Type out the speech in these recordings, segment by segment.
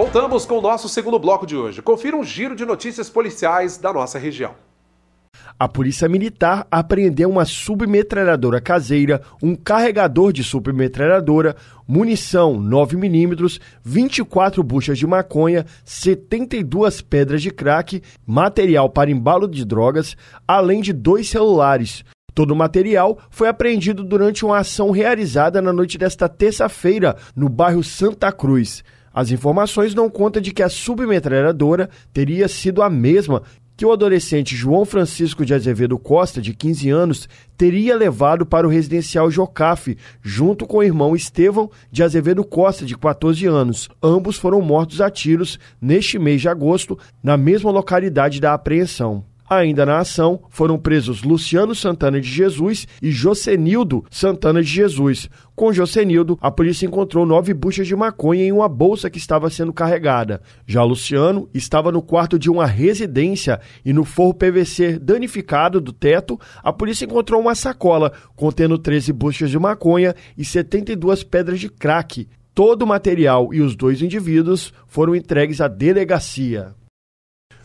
Voltamos com o nosso segundo bloco de hoje. Confira um giro de notícias policiais da nossa região. A Polícia Militar apreendeu uma submetralhadora caseira, um carregador de submetralhadora, munição 9mm, 24 buchas de maconha, 72 pedras de crack, material para embalo de drogas, além de dois celulares. Todo o material foi apreendido durante uma ação realizada na noite desta terça-feira no bairro Santa Cruz. As informações dão conta de que a submetralhadora teria sido a mesma que o adolescente João Francisco de Azevedo Costa, de 15 anos, teria levado para o residencial Jocafe, junto com o irmão Estevão de Azevedo Costa, de 14 anos. Ambos foram mortos a tiros neste mês de agosto, na mesma localidade da apreensão. Ainda na ação, foram presos Luciano Santana de Jesus e Josenildo Santana de Jesus. Com Josenildo, a polícia encontrou nove buchas de maconha em uma bolsa que estava sendo carregada. Já Luciano estava no quarto de uma residência e no forro PVC danificado do teto, a polícia encontrou uma sacola contendo 13 buchas de maconha e 72 pedras de crack. Todo o material e os dois indivíduos foram entregues à delegacia.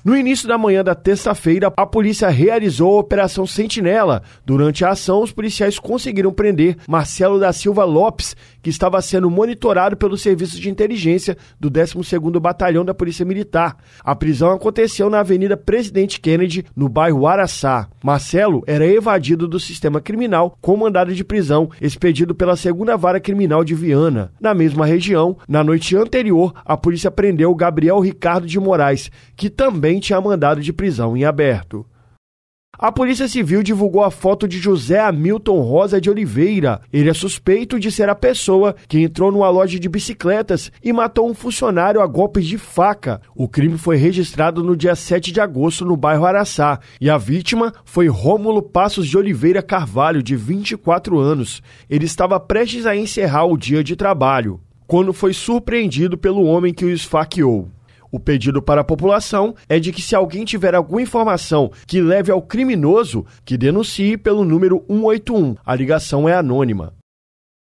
No início da manhã da terça-feira, a polícia realizou a Operação Sentinela. Durante a ação, os policiais conseguiram prender Marcelo da Silva Lopes, que estava sendo monitorado pelo Serviço de Inteligência do 12º Batalhão da Polícia Militar. A prisão aconteceu na Avenida Presidente Kennedy, no bairro Araçá. Marcelo era evadido do sistema criminal com mandado de prisão expedido pela Segunda Vara Criminal de Viana. Na mesma região, na noite anterior, a polícia prendeu Gabriel Ricardo de Moraes, que também também tinha mandado de prisão em aberto. A Polícia Civil divulgou a foto de José Hamilton Rosa de Oliveira. Ele é suspeito de ser a pessoa que entrou numa loja de bicicletas e matou um funcionário a golpes de faca. O crime foi registrado no dia 7 de agosto no bairro Araçá e a vítima foi Rômulo Passos de Oliveira Carvalho, de 24 anos. Ele estava prestes a encerrar o dia de trabalho quando foi surpreendido pelo homem que o esfaqueou. O pedido para a população é de que, se alguém tiver alguma informação que leve ao criminoso, que denuncie pelo número 181. A ligação é anônima.